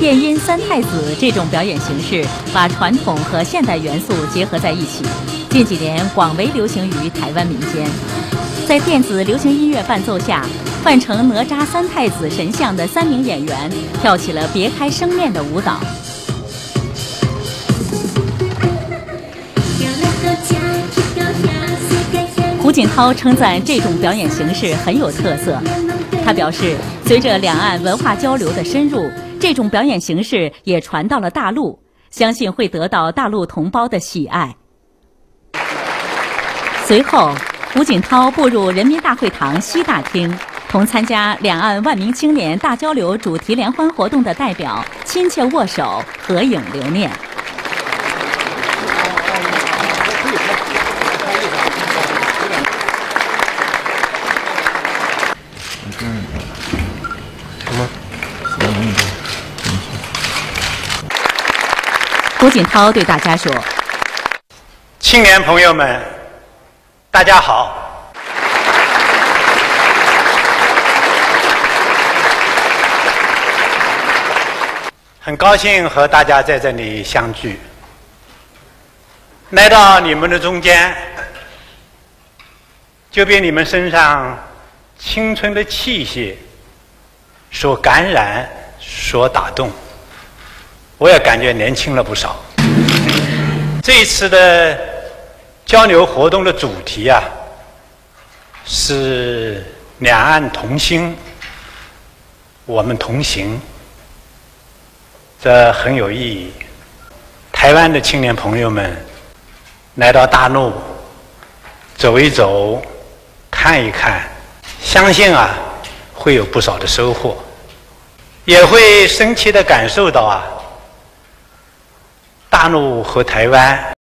电音三太子这种表演形式，把传统和现代元素结合在一起，近几年广为流行于台湾民间。在电子流行音乐伴奏下，扮成哪吒三太子神像的三名演员跳起了别开生面的舞蹈。胡锦涛称赞这种表演形式很有特色，他表示，随着两岸文化交流的深入。这种表演形式也传到了大陆，相信会得到大陆同胞的喜爱。随后，胡锦涛步入人民大会堂西大厅，同参加两岸万名青年大交流主题联欢活动的代表亲切握手、合影留念。胡锦涛对大家说：“青年朋友们，大家好！很高兴和大家在这里相聚。来到你们的中间，就比你们身上青春的气息所感染、所打动。”我也感觉年轻了不少。这一次的交流活动的主题啊，是两岸同心，我们同行，这很有意义。台湾的青年朋友们来到大陆走一走、看一看，相信啊会有不少的收获，也会深切的感受到啊。大陆和台湾。